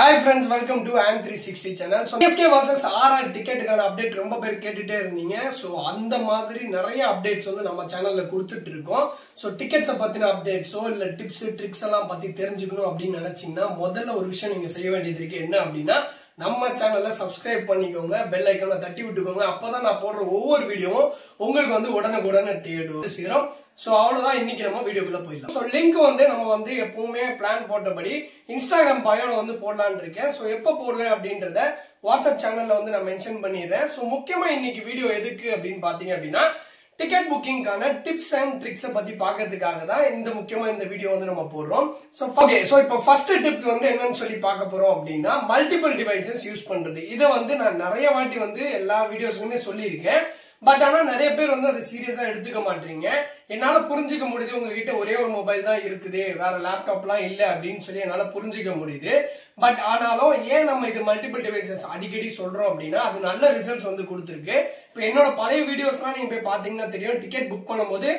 Hi friends welcome to am three sixty channel so SK versus RR டிக்கெட்டுக்கான update ரொம்ப பேர் கேட்டுட்டே இருந்தீங்க. So அந்த மாதிரி நிறைய அப்டேட்ஸ் வந்து நம்ம சேனலில் கொடுத்துட்டு இருக்கோம். ஸோ டிக்கெட்ஸை பற்றின அப்டேட்ஸோ இல்லை டிப்ஸ் ட்ரிக்ஸ் எல்லாம் பற்றி தெரிஞ்சுக்கணும் அப்படின்னு நினச்சிங்கன்னா முதல்ல ஒரு விஷயம் நீங்கள் செய்ய வேண்டியது இருக்கு. என்ன அப்படின்னா நம்ம சேனலை சப்ஸ்கிரைப் பண்ணிக்கோங்க பெல் ஐக்கனை தட்டி விட்டுக்கோங்க. அப்பதான் நான் போடுற ஒவ்வொரு வீடியோவும் உங்களுக்கு வந்து உடனுக்குடனே தேடும். சீரம் ஸோ அவ்வளோதான் இன்னைக்கு நம்ம வீடியோக்குள்ள போயிடலாம். ஸோ லிங்க் வந்து நம்ம வந்து எப்பவுமே பிளான் போட்டபடி இன்ஸ்டாகிராம் பயோல வந்து போடலான்னு இருக்கேன். ஸோ எப்போ போடுவேன் அப்படின்றத வாட்ஸ்அப் சேனல்ல வந்து நான் மென்ஷன் பண்ணிடுறேன். ஸோ முக்கியமா இன்னைக்கு வீடியோ எதுக்கு அப்படின்னு பாத்தீங்க அப்படின்னா டிக்கெட் புக்கிங்கான டிப்ஸ் அண்ட் ட்ரிக்ஸை பத்தி பாக்கிறதுக்காக தான் இந்த முக்கியமா இந்த வீடியோ வந்து நம்ம போடுறோம். ஸோ ஓகே ஸோ இப்போ ஃபர்ஸ்ட் டிப் வந்து என்னன்னு சொல்லி பார்க்க போறோம் அப்படின்னா மல்டிபிள் டிவைசஸ் யூஸ் பண்றது. இதை வந்து நான் நிறைய வாட்டி வந்து எல்லா வீடியோஸ்லுமே சொல்லியிருக்கேன். பட் ஆனா நிறைய பேர் வந்து அதை சீரியஸா எடுத்துக்க மாட்டீங்க. என்னால புரிஞ்சுக்க முடியுது உங்ககிட்ட ஒரே ஒரு மொபைல் தான் இருக்குது வேற லேப்டாப்லாம் இல்ல அப்படின்னு சொல்லி என்னால புரிஞ்சுக்க முடியுது. பட் ஆனாலும் ஏன் நம்ம இது மல்டிபிள் டிவைசஸ் அடிக்கடி சொல்றோம் அப்படின்னா அது நல்ல ரிசல்ட்ஸ் வந்து கொடுத்துருக்கு. இப்போ என்னோட பழைய வீடியோஸ்லாம் நீங்க போய் பாத்தீங்கன்னா தெரியும். டிக்கெட் புக் பண்ணும்போது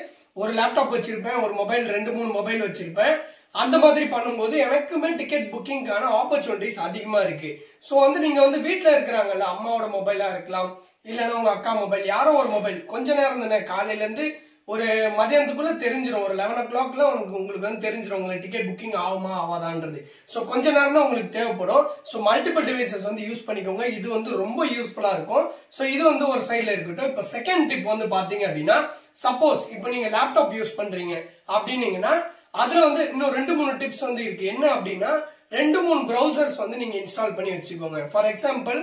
ஒரு லேப்டாப் வச்சிருப்பேன் ஒரு மொபைல் ரெண்டு மூணு மொபைல் வச்சிருப்பேன். அந்த மாதிரி பண்ணும்போது எனக்குமே டிக்கெட் புக்கிங்கான ஆப்பர்ச்சுனிட்டிஸ் அதிகமா இருக்கு. ஸோ வந்து நீங்க வந்து வீட்டில் இருக்கிறாங்கல்ல அம்மாவோட மொபைலா இருக்கலாம் இல்லைன்னா உங்க அக்கா மொபைல் யாரோ ஒரு மொபைல் கொஞ்ச நேரம் தானே காலையில இருந்து ஒரு மதியானத்துக்குள்ள தெரிஞ்சிடும் ஒரு லெவன் ஓ கிளாக்ல உங்களுக்கு உங்களுக்கு வந்து தெரிஞ்சிடும் உங்களுக்கு டிக்கெட் புக்கிங் ஆகுமா ஆகாதான்றது ஸோ கொஞ்ச நேரம் தான் உங்களுக்கு தேவைப்படும். ஸோ மல்டிபிள் டிவைசஸ் வந்து யூஸ் பண்ணிக்கோங்க. இது வந்து ரொம்ப யூஸ்ஃபுல்லா இருக்கும். ஸோ இது வந்து ஒரு சைட்ல இருக்கட்டும். இப்போ செகண்ட் டிப் வந்து பாத்தீங்க அப்படின்னா சப்போஸ் இப்போ நீங்க லேப்டாப் யூஸ் பண்றீங்க அப்படின்னீங்கன்னா அதுல வந்து இன்னும் ரெண்டு மூணு டிப்ஸ் வந்து இருக்கு. என்ன அப்படின்னா ரெண்டு மூணு ப்ரௌசர்ஸ் வந்து நீங்க இன்ஸ்டால் பண்ணி வச்சுக்கோங்க. ஃபார் எக்ஸாம்பிள்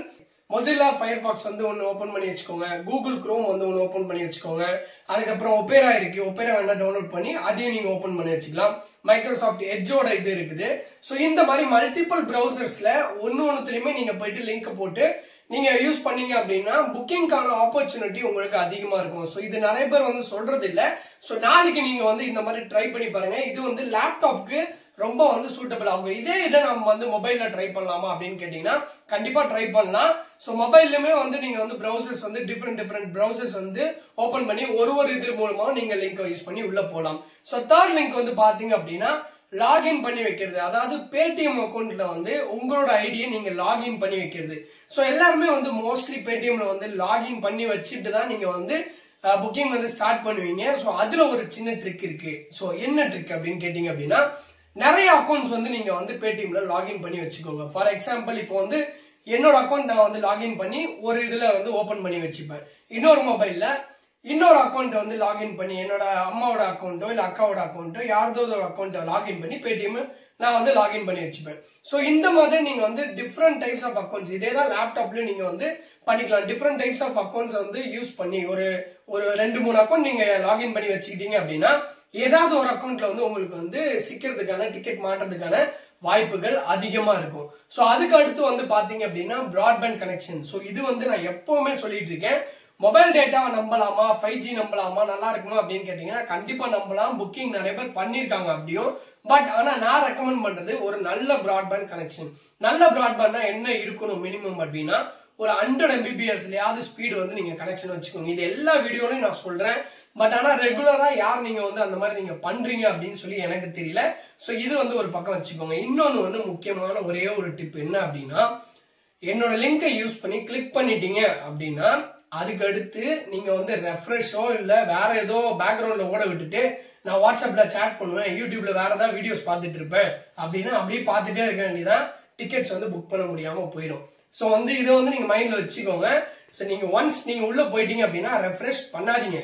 மொசில்லா ஃபயர்ஃபாக்ஸ் வந்து ஒன்று ஓப்பன் பண்ணி வச்சுக்கோங்க. கூகுள் குரோம் வந்து ஒன்று ஓப்பன் பண்ணி வச்சுக்கோங்க. அதுக்கப்புறம் ஒப்பேரா இருக்கு. ஒப்பேரா வேணா டவுன்லோட் பண்ணி அதையும் நீங்கள் ஓப்பன் பண்ணி வச்சுக்கலாம். மைக்ரோசாஃப்ட் எட்ஜோட இது இருக்குது. ஸோ இந்த மாதிரி மல்டிபிள் ப்ரௌசர்ஸில் ஒன்று ஒன்றுத்துலையுமே நீங்கள் போயிட்டு லிங்க் போட்டு நீங்கள் யூஸ் பண்ணீங்க அப்படின்னா புக்கிங்க்கான ஆப்பர்ச்சுனிட்டி உங்களுக்கு அதிகமாக இருக்கும். ஸோ இது நிறைய பேர் வந்து சொல்கிறது இல்லை ஸோ நாளைக்கு நீங்கள் வந்து இந்த மாதிரி ட்ரை பண்ணி பாருங்கள் இது வந்து லேப்டாப்க்கு ரொம்ப வந்து சூட்டபிள் ஆகும் இதே இதை நம்ம வந்து மொபைல்ல ட்ரை பண்ணலாமா அப்படின்னு கேட்டீங்கன்னா கண்டிப்பா ட்ரை பண்ணலாம். ஸோ மொபைல்லுமே வந்து நீங்க வந்து ப்ரௌசர்ஸ் வந்து டிஃப்ரெண்ட் டிஃப்ரெண்ட் ப்ரௌசர்ஸ் வந்து ஓப்பன் பண்ணி ஒரு ஒரு இது மூலமாக நீங்க லிங்க் யூஸ் பண்ணி உள்ள போகலாம் ஸோ தேர்ட் லிங்க் வந்து பாத்தீங்க அப்படின்னா லாகின் பண்ணி வைக்கிறது. அதாவது பேடிஎம் அக்கௌண்ட்ல வந்து உங்களோட ஐடியை நீங்க லாகின் பண்ணி வைக்கிறது. ஸோ எல்லாருமே வந்து மோஸ்ட்லி பேடிஎம்ல வந்து லாகின் பண்ணி வச்சுட்டு தான் நீங்க வந்து புக்கிங் வந்து ஸ்டார்ட் பண்ணுவீங்க. ஸோ அதுல ஒரு சின்ன ட்ரிக் இருக்கு. ஸோ என்ன ட்ரிக் அப்படின்னு கேட்டீங்க அப்படின்னா நிறைய அக்கௌண்ட்ஸ் வந்து நீங்க வந்து பேடிஎம்ல லாகின் பண்ணி வச்சுக்கோங்க. ஃபார் எக்ஸாம்பிள் இப்போ வந்து என்னோட அக்கௌண்ட் நான் வந்து லாகின் பண்ணி ஒரு இதுல வந்து ஓபன் பண்ணி வச்சுப்பேன். இன்னொரு மொபைல்ல இன்னொரு அக்கௌண்ட் வந்து லாகின் பண்ணி என்னோட அம்மாவோட அக்கௌண்ட்டோ இல்லை அக்காவோட அக்கௌண்ட்டோ யாரதோ அக்கௌண்ட்டை லாகின் பண்ணி பேடிஎம் நான் வந்து லாகின் பண்ணி வச்சுப்பேன். ஸோ இந்த மாதிரி நீங்கள் வந்து டிஃப்ரெண்ட் டைப்ஸ் ஆஃப் அக்கௌண்ட்ஸ் இதே தான் லேப்டாப்லேயும் நீங்கள் வந்து பண்ணிக்கலாம். டிஃப்ரெண்ட் டைப்ஸ் ஆஃப் அக்கௌண்ட்ஸ் வந்து யூஸ் பண்ணி ஒரு ஒரு ரெண்டு மூணு அக்கௌண்ட் நீங்க லாகின் பண்ணி வச்சுக்கிட்டீங்க அப்படின்னா ஏதாவது ஒரு அக்கௌண்ட்ல வந்து உங்களுக்கு வந்து சிக்கிறதுக்கான டிக்கெட் மாட்டுறதுக்கான வாய்ப்புகள் அதிகமா இருக்கும். ஸோ அதுக்கு அடுத்து வந்து பாத்தீங்க அப்படின்னா பிராட்பேண்ட் கனெக்ஷன் ஸோ இது வந்து நான் எப்பவுமே சொல்லிட்டு இருக்கேன். மொபைல் டேட்டாவை நம்பலாமா? ஃபைவ் ஜி நம்பலாமா? நல்லா இருக்குமா அப்படின்னு கேட்டீங்கன்னா கண்டிப்பா நம்பலாம். புக்கிங் நிறைய பேர் பண்ணிருக்காங்க அப்படியும். பட் ஆனா நான் ரெக்கமெண்ட் பண்றது ஒரு நல்ல பிராட்பேண்ட் கனெக்ஷன் நல்ல பிராட்பேண்ட்னா என்ன இருக்கணும் மினிமம் அப்படின்னா ஒரு ஹண்ட்ரட் எம்பிபிஎஸ்லயாவது ஸ்பீடு வந்து நீங்க கனெக்ஷன் வச்சுக்கோங்க. இது எல்லா வீடியோலையும் நான் சொல்றேன். பட் ஆனா ரெகுலரா யார் நீங்க வந்து அந்த மாதிரி நீங்க பண்றீங்க அப்படின்னு சொல்லி எனக்கு தெரியல. ஸோ இது வந்து ஒரு பக்கம் வச்சுக்கோங்க. இன்னொன்று வந்து முக்கியமான ஒரே ஒரு டிப் என்ன அப்படின்னா என்னோட லிங்கை யூஸ் பண்ணி கிளிக் பண்ணிட்டீங்க அப்படின்னா அதுக்கு அடுத்து நீங்க வந்து ரெஃப்ரெஷோ இல்ல வேற ஏதோ பேக்ரவுண்ட்ல ஓட விட்டுட்டு நான் வாட்ஸ்அப்ல சேட் பண்ணுவேன் யூடியூப்ல வேற ஏதாவது வீடியோஸ் பார்த்துட்டு இருப்பேன் அப்படின்னா அப்படியே பார்த்துட்டே இருக்க வேண்டியதான் டிக்கெட்ஸ் வந்து புக் பண்ண முடியாம போயிடும். ஸோ வந்து இதை வந்து நீங்க மைண்ட்ல வச்சுக்கோங்க. ஸோ நீங்க ஒன்ஸ் நீங்க உள்ள போயிட்டீங்க அப்படின்னா ரெஃப்ரெஷ் பண்ணாதீங்க.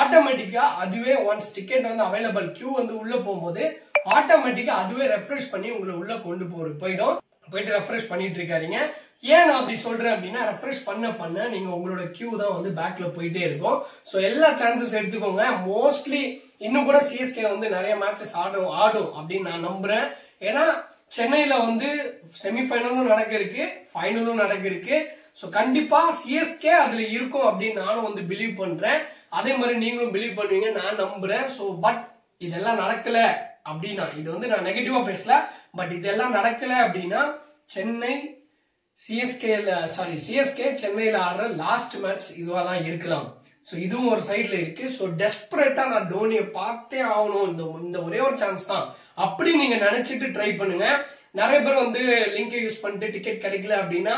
ஆட்டோமேட்டிக்கா அதுவே ஒன்ஸ் டிக்கெட் வந்து அவைலபிள் கியூ வந்து உள்ள போகும்போது ஆட்டோமேட்டிக்கா அதுவே ரெஃப்ரெஷ் பண்ணி உங்களை உள்ள கொண்டு போற போயிடும். போயிட்டு ரெஃப்ரெஷ் பண்ணிட்டு இருக்காதீங்க. ஏன் நான் அப்படி சொல்றேன் அப்படின்னா ரெஃப்ரெஷ் பண்ண பண்ண நீங்க உங்களோட கியூ தான் வந்து பேக்ல போயிட்டே இருக்கும். ஸோ எல்லா சான்சஸ் எடுத்துக்கோங்க. மோஸ்ட்லி இன்னும் கூட சிஎஸ்கே வந்து நிறைய மேட்சஸ் ஆடும் ஆடும் அப்படின்னு நான் நம்புறேன். ஏன்னா சென்னையில வந்து செமிஃபைனலும் நடக்க இருக்கு ஃபைனலும் நடக்க இருக்கு ஸோ கண்டிப்பா சிஎஸ்கே அதுல இருக்கும் அப்படின்னு நானும் வந்து பிலீவ் பண்றேன். அதே மாதிரி நீங்களும் பிலீவ் பண்ணுவீங்க நான் நம்புறேன். ஸோ பட் இதெல்லாம் நடக்கல அப்படின்னா இது வந்து நான் நெகட்டிவா பேசல பட் இதெல்லாம் நடக்கல அப்படின்னா சென்னை சிஎஸ்கேல சாரி சிஎஸ்கே சென்னையில ஆடுற லாஸ்ட் மேட்ச் இதுவா தான் இருக்கலாம். ஸோ இதுவும் ஒரு சைடில் இருக்கு. ஸோ டெஸ்பரேட்டாக நான் டோனியை பார்த்தே ஆகணும். இந்த இந்த ஒரே ஒரு சான்ஸ் தான். அப்படி நீங்கள் நினச்சிட்டு ட்ரை பண்ணுங்க. நிறைய பேர் வந்து லிங்கை யூஸ் பண்ணிட்டு டிக்கெட் கிடைக்கல அப்படின்னா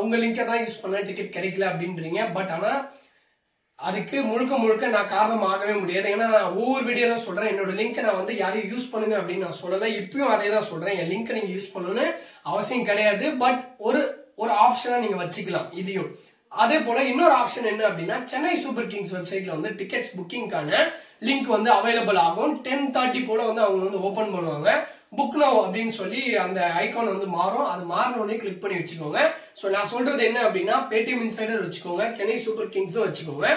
உங்க லிங்கை தான் யூஸ் பண்ண டிக்கெட் கிடைக்கல அப்படின்றீங்க. பட் ஆனால் அதுக்கு முழுக்க முழுக்க நான் காரணம் ஆகவே முடியாது. ஏன்னா நான் ஒவ்வொரு வீடியோ தான் சொல்றேன். என்னோட லிங்க் நான் வந்து யாரையும் யூஸ் பண்ணுங்க அப்படின்னு நான் சொல்லலை. இப்பயும் அதே தான் சொல்றேன். என் லிங்க் நீங்க யூஸ் பண்ணணும்னு அவசியம் கிடையாது. பட் ஒரு ஒரு ஆப்ஷனா நீங்க வச்சுக்கலாம். இதையும். அதே போல இன்னொரு ஆப்ஷன் என்ன அப்படின்னா சென்னை சூப்பர் கிங்ஸ் வெப்சைட்ல வந்து டிக்கெட்ஸ் புக்கிங்கான லிங்க் வந்து அவைலபிள் ஆகும். டென் தேர்ட்டி போல வந்து அவங்க வந்து ஓபன் பண்ணுவாங்க. புக் நோ அப்படின்னு சொல்லி அந்த ஐகான் வந்து மாறும். அது மாறினோடனே கிளிக் பண்ணி வச்சுக்கோங்க. ஸோ நான் சொல்றது என்ன அப்படின்னா பேடிஎம் இன்சைடர் வச்சுக்கோங்க சென்னை சூப்பர் கிங்ஸும் வச்சுக்கோங்க.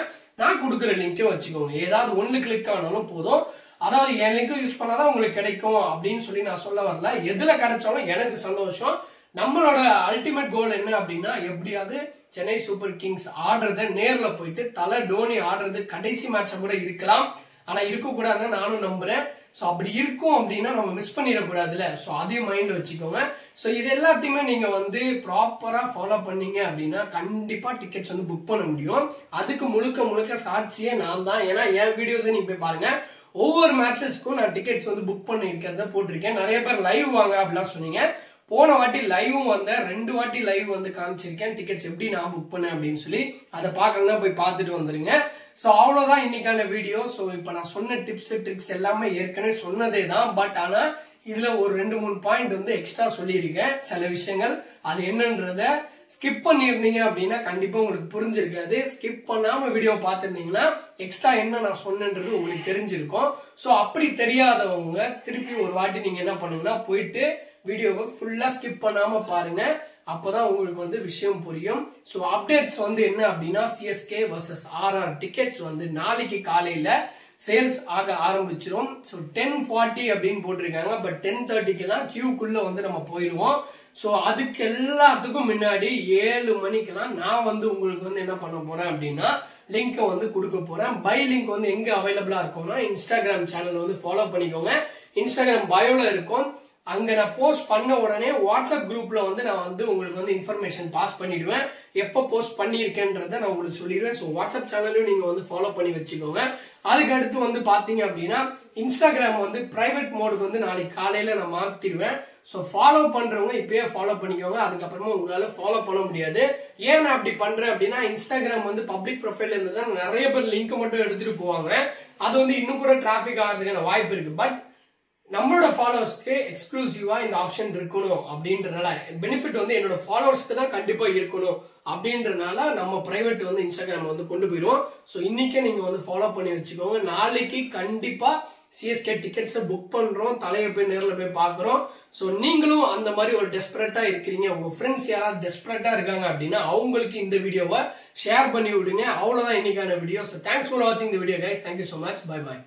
நான் கொடுக்குற லிங்க்கும் வச்சுக்கோங்க. ஏதாவது ஒன்று கிளிக் ஆனாலும் போதும். அதாவது என் லிங்க் யூஸ் பண்ணாதான் உங்களுக்கு கிடைக்கும் அப்படின்னு சொல்லி நான் சொல்ல வரல. எதுல கிடைச்சாலும் எனக்கு சந்தோஷம். நம்மளோட அல்டிமேட் கோல் என்ன அப்படின்னா எப்படியாவது சென்னை சூப்பர் கிங்ஸ் ஆடுறத நேர்ல போயிட்டு தலை டோனி ஆடுறது கடைசி மேட்சா கூட இருக்கலாம். ஆனா இருக்கக்கூடாதுன்னு நானும் நம்புறேன். சோ அப்படி இருக்கும் அப்படின்னா நம்ம மிஸ் பண்ணிடக்கூடாதுல சோ அதையும் மைண்ட் வச்சுக்கோங்க. சோ இது எல்லாத்தையுமே நீங்க வந்து ப்ராப்பரா ஃபாலோ பண்ணீங்க அப்படின்னா கண்டிப்பா டிக்கெட்ஸ் வந்து புக் பண்ண முடியும். அதுக்கு முழுக்க முழுக்க சாட்சியே நான் தான். ஏன்னா என் வீடியோஸை நீங்க போய் பாருங்க. ஒவ்வொரு மேட்சஸ்க்கும் நான் டிக்கெட்ஸ் வந்து புக் பண்ணி இருக்கிறத போட்டிருக்கேன். நிறைய பேர் லைவ் வாங்க அப்படிலாம் சொன்னீங்க. போன வாட்டி லைவும் வந்தேன். ரெண்டு வாட்டி லைவ் வந்து காமிச்சிருக்கேன். டிக்கெட்ஸ் எப்படி நான் புக் பண்ணேன் அப்படின்னு சொல்லி அதை பார்க்கணும்னா போய் பார்த்துட்டு வந்துருங்க. ஸோ அவ்வளோதான் இன்னைக்கான வீடியோ ஸோ இப்போ நான் சொன்ன டிப்ஸ் ட்ரிக்ஸ் எல்லாமே ஏற்கனவே சொன்னதே தான். பட் ஆனால் இதில் ஒரு ரெண்டு மூணு பாயிண்ட் வந்து எக்ஸ்ட்ரா சொல்லியிருக்கேன். சில விஷயங்கள் அது என்னன்றத ஸ்கிப் பண்ணியிருந்தீங்க அப்படின்னா கண்டிப்பா உங்களுக்கு புரிஞ்சிருக்காது ஸ்கிப் பண்ணாம வீடியோ பார்த்துருந்தீங்கன்னா எக்ஸ்ட்ரா என்ன நான் சொன்னன்றது உங்களுக்கு தெரிஞ்சிருக்கும். ஸோ அப்படி தெரியாதவங்க திருப்பி ஒரு வாட்டி நீங்க என்ன பண்ணுங்கன்னா போயிட்டு வீடியோவை ஃபுல்லா ஸ்கிப் பண்ணாம பாருங்க. அப்போதான் உங்களுக்கு வந்து விஷயம் புரியும். ஸோ அப்டேட்ஸ் வந்து என்ன அப்படின்னா சிஎஸ்கே வர்சஸ் ஆர்ஆர் டிக்கெட்ஸ் வந்து நாளைக்கு காலையில சேல்ஸ் ஆக ஆரம்பிச்சிரும். ஸோ டென் ஃபார்ட்டி அப்படின்னு போட்டிருக்காங்க. பட் டென் தேர்ட்டிக்கெல்லாம் கியூக்குள்ள வந்து நம்ம போயிடுவோம் ஸோ அதுக்கு எல்லாத்துக்கும் முன்னாடி ஏழு மணிக்கெல்லாம் நான் வந்து உங்களுக்கு வந்து என்ன பண்ண போறேன் அப்படின்னா லிங்கை வந்து கொடுக்க போறேன். பை லிங்க் வந்து எங்க அவைலபிளா இருக்கும்னா இன்ஸ்டாகிராம் சேனல் வந்து ஃபாலோ பண்ணிக்கோங்க. இன்ஸ்டாகிராம் பயோல இருக்கும். அங்க நான் போஸ்ட் பண்ண உடனே வாட்ஸ்அப் குரூப்ல வந்து நான் வந்து உங்களுக்கு வந்து இன்ஃபர்மேஷன் பாஸ் பண்ணிடுவேன். எப்போ போஸ்ட் பண்ணியிருக்கேன்றத நான் உங்களுக்கு சொல்லிடுவேன். ஸோ வாட்ஸ்அப் சேனலையும் நீங்க வந்து ஃபாலோ பண்ணி வச்சுக்கோங்க. அதுக்கு அடுத்து வந்து பாத்தீங்க அப்படின்னா இன்ஸ்டாகிராம் வந்து பிரைவேட் மோடுக்கு வந்து நாளைக்கு காலையில நான் மாத்திடுவேன். ஸோ ஃபாலோ பண்றவங்க இப்பயே ஃபாலோ பண்ணிக்கோங்க. அதுக்கப்புறமா உங்களால ஃபாலோ பண்ண முடியாது. ஏன் நான் அப்படி பண்றேன் அப்படின்னா இன்ஸ்டாகிராம் வந்து பப்ளிக் ப்ரொஃபைல் இருந்து தான் நிறைய பேர் லிங்க் மட்டும் எடுத்துட்டு போவாங்க. அது வந்து இன்னும் கூட டிராஃபிக் ஆகிறதுக்கான வாய்ப்பு இருக்கு. பட் நம்மளோட ஃபாலோவர்ஸ்க்கு எக்ஸ்க்ளூசிவா இந்த ஆப்ஷன் இருக்கணும் அப்படின்றனால பெனிஃபிட் வந்து என்னோட ஃபாலோவர்ஸ்க்கு தான் கண்டிப்பா இருக்கணும் அப்படின்றனால நம்ம பிரைவேட் வந்து இன்ஸ்டாகிராம் வந்து கொண்டு போயிடுவோம். ஸோ இன்னைக்கே நீங்க வந்து ஃபாலோ பண்ணி வச்சுக்கோங்க. நாளைக்கு கண்டிப்பா சிஎஸ்கே டிக்கெட்ஸை புக் பண்றோம். தலையை போய் நேரில் போய் பார்க்குறோம். ஸோ நீங்களும் அந்த மாதிரி ஒரு டெஸ்பரேட்டா இருக்கிறீங்க. உங்க ஃப்ரெண்ட்ஸ் யாராவது டெஸ்பரேட்டா இருக்காங்க அப்படின்னா அவங்களுக்கு இந்த வீடியோவை ஷேர் பண்ணி விடுங்க. அவ்வளவுதான் இன்னைக்கான வீடியோ ஸோ தேங்க்ஸ் ஃபார் வாட்சிங் இந்த video guys thank you so much bye bye